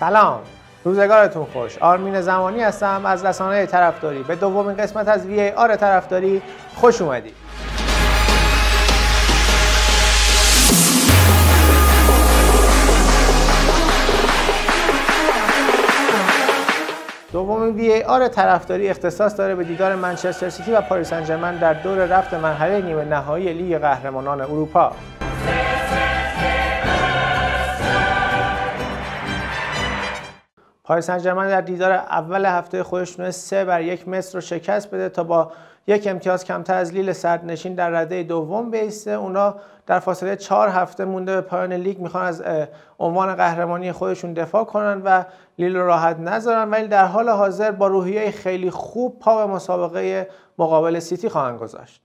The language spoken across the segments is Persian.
سلام. روزگارتون خوش. آرمین زمانی هستم. از رسانه طرفداری. به دومین قسمت از VR طرفداری خوش اومدید. دومین VR طرفداری اختصاص داره به دیدار منچستر سیتی و پاریس سن در دور رفت مرحله نیمه نهایی لیگ قهرمانان اروپا. پاریس سن در دیدار اول هفته خودش تونست سه بر یک مصر رو شکست بده تا با یک امتیاز کمتر از لیل سردنشین در رده دوم بیسته. اونا در فاصله چهار هفته مونده به پایان لیگ می‌خوان از عنوان قهرمانی خودشون دفاع کنن و لیل رو راحت نذارن. ولی در حال حاضر با روحیه خیلی خوب پا به مسابقه مقابل سیتی خواهند گذاشت.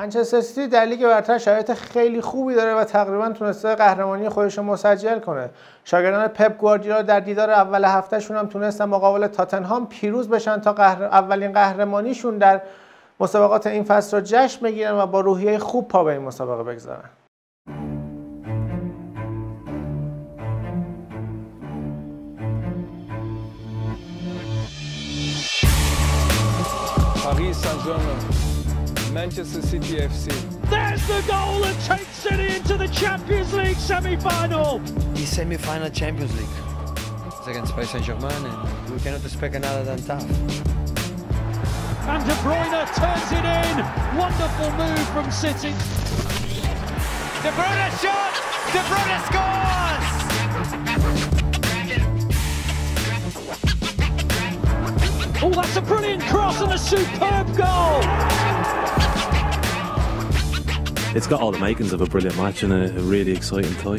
منچستر سیتی در لیگ برتر شرایط خیلی خوبی داره و تقریبا تونسته قهرمانی خودش رو مسجل کنه. شاگردان پپ گواردیولا در دیدار اول هفتهشون هم تونستن مقابل تاتنهام پیروز بشن تا قهر... اولین قهرمانیشون در مسابقات این فصل رو جشن بگیرن و با روحیه خوب پا به این مسابقه بگذارن. Paris Saint-Germain. Manchester City FC. There's the goal that takes City into the Champions League semi-final. The semi-final Champions League. It's against Paris Saint-Germain and we cannot expect another than tough. And De Bruyne turns it in. Wonderful move from City. De Bruyne shot! De Bruyne scores! Oh, that's a brilliant cross and a superb goal! it's got all the makings of a brilliant match and a, really exciting tie.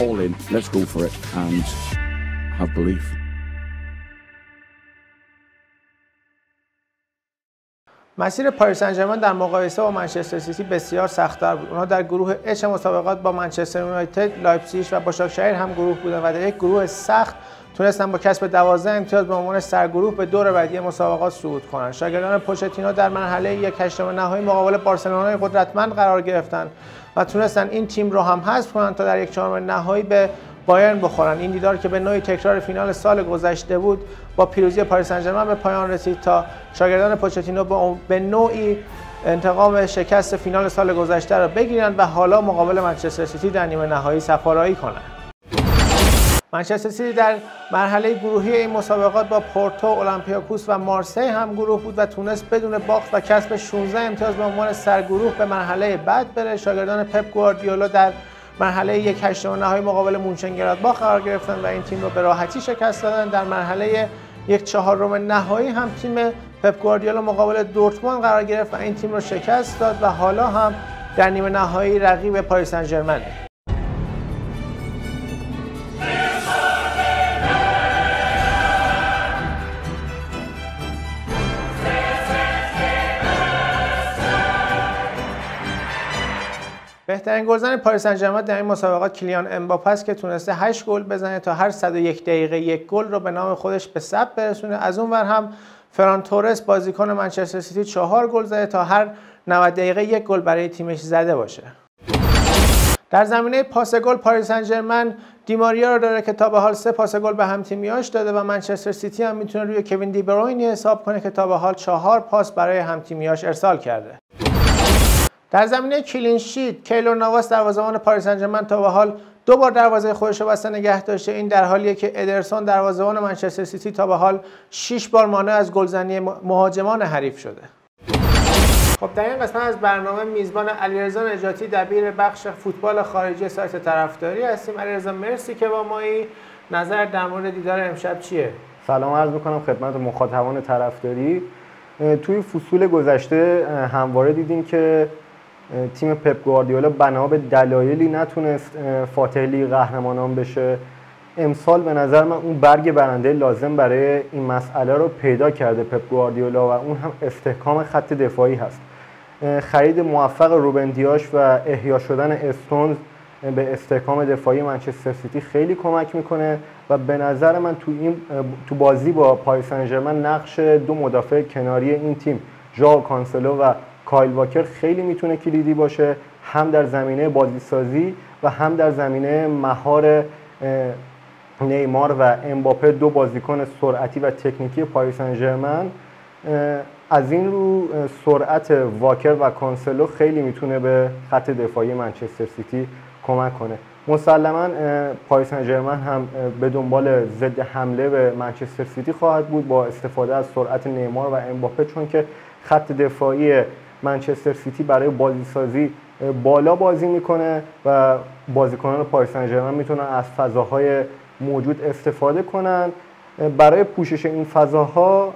All in, let's go for it and have belief. مسیر پاریس سن در مقایسه با منچستر سیتی بسیار سختتر بود. اونها در گروه اچ مسابقات با منچستر یونایتد، لایپزیگ و باشاکشهیر هم گروه بودن و در یک گروه سخت تونستن با کسب 12 امتیاز به عنوان سرگروه به دور بعدی مسابقات صعود کنند. شاگردان پوچتینو در مرحله یک هشتم نهایی مقابل بارسلونای قدرتمند قرار گرفتن و تونستن این تیم رو هم حذف کنند تا در یک چهارم نهایی به بایرن بخورن این دیدار که به نوعی تکرار فینال سال گذشته بود با پیروزی پاریس سن به پایان رسید تا شاگردان پوچتینو به نوعی انتقام شکست فینال سال گذشته را بگیرند و حالا مقابل منچستر سیتی در نیمه نهایی سفارایی کنند منچستر سیتی در مرحله گروهی این مسابقات با پورتو، اولمپیاکوس و مارسی هم گروه بود و تونست بدون باخت و کسب 16 امتیاز به عنوان سرگروه به مرحله بعد بره. شاگردان پپ گواردیولا در مرحله یک هشتم نهایی مقابل مونشنگلادباخ قرار گرفتن و این تیم رو به راحتی شکست دادن. در مرحله یک چهارم نهایی هم تیم پپ گواردیولا مقابل دورتموند قرار گرفت و این تیم رو شکست داد و حالا هم در نیمه نهایی رقیب پاریس سن بهترین گلزن پاریس سن در این مسابقات کیلیان امباپه است که تونسته 8 گل بزنه تا هر 101 دقیقه یک گل رو به نام خودش به ثبت برسونه. از اون ور هم فران تورس بازیکن منچستر سیتی 4 گل زده تا هر 90 دقیقه یک گل برای تیمش زده باشه. در زمینه پاس گل پاریس سن دیماریا رو داره که تا به حال سه پاس گل به هم تیمیاش داده و منچستر سیتی هم می‌تونه روی کوین دی بروینی حساب کنه که تا به حال چهار پاس برای هم تیمیاش ارسال کرده. در زمینه کلین شیت کیلور نواس دروازه‌بان پاریس سن تا به حال دو بار دروازه خودش رو بسته نگه داشته. این در حالیه که ادرسون دروازه‌بان منچستر سیتی تا به حال 6 بار مانع از گلزنی مهاجمان حریف شده. خب در این قسمت از برنامه میزبان علیرضا نجاتی دبیر بخش فوتبال خارجی سایت طرفداری هستیم. علیرضا مرسی که با مایی. نظر در مورد دیدار امشب چیه؟ سلام عرض می‌کنم خدمت مخاطبان طرفداری. توی فصول گذشته همواره دیدیم که تیم پپ گواردیولا بنا به دلایلی نتونست فاتح لیگ قهرمانان بشه. امسال به نظر من اون برگ برنده لازم برای این مسئله رو پیدا کرده پپ گواردیولا و اون هم استحکام خط دفاعی هست. خرید موفق روبن دیاش و احیا شدن استونز به استحکام دفاعی منچستر سیتی خیلی کمک می‌کنه و به نظر من تو این تو بازی با پاریس سن نقش دو مدافع کناری این تیم ژائو کانسلو و کایل واکر خیلی می‌تونه کلیدی باشه هم در زمینه بازی سازی و هم در زمینه مهار نیمار و امباپه دو بازیکن سرعتی و تکنیکی پاریس سن از این رو سرعت واکر و کانسلو خیلی می‌تونه به خط دفاعی منچستر سیتی کمک کنه. مسلما پاریس سن هم به دنبال ضد حمله به منچستر سیتی خواهد بود با استفاده از سرعت نیمار و امباپه چون که خط دفاعی منچستر سیتی برای بازی سازی بالا بازی می‌کنه و بازیکنان پاریس سن می‌تونن از فضاهای موجود استفاده کنن. برای پوشش این فضاها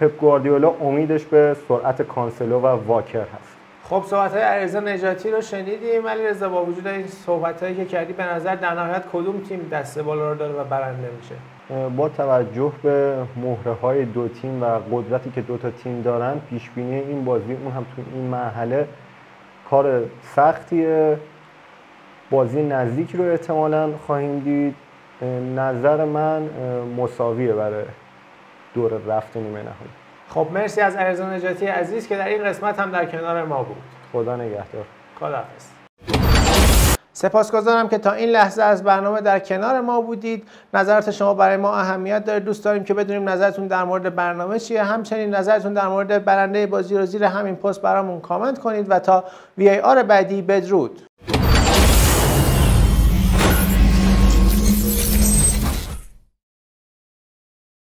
پپ گواردیولا امیدش به سرعت کانسلو و واکر هست. خب صحبت های عریضا نجاتی رو شنیدیم. ولی رضا با وجود این صحبت هایی که کردی به نظر در نهایت کدوم تیم دسته بالا رو داره و برنده میشه؟ با توجه به مهره های دو تیم و قدرتی که دو تا تیم دارن پیش بینی این بازی اون هم تو این مرحله کار سختیه. بازی نزدیک رو احتمالا خواهیم دید. نظر من مساویه برای دور رفت نیمه نهایی. خب مرسی از ارزان نجاتی عزیز که در این قسمت هم در کنار ما بود. خدا نگهدار. خداحافظ. سپاسگزارم که تا این لحظه از برنامه در کنار ما بودید. نظرات شما برای ما اهمیت داره. دوست داریم که بدونیم نظرتون در مورد برنامه چیه. همچنین نظرتون در مورد برنده بازی رو زیر همین پست برامون کامنت کنید و تا وی آر بعدی بدرود.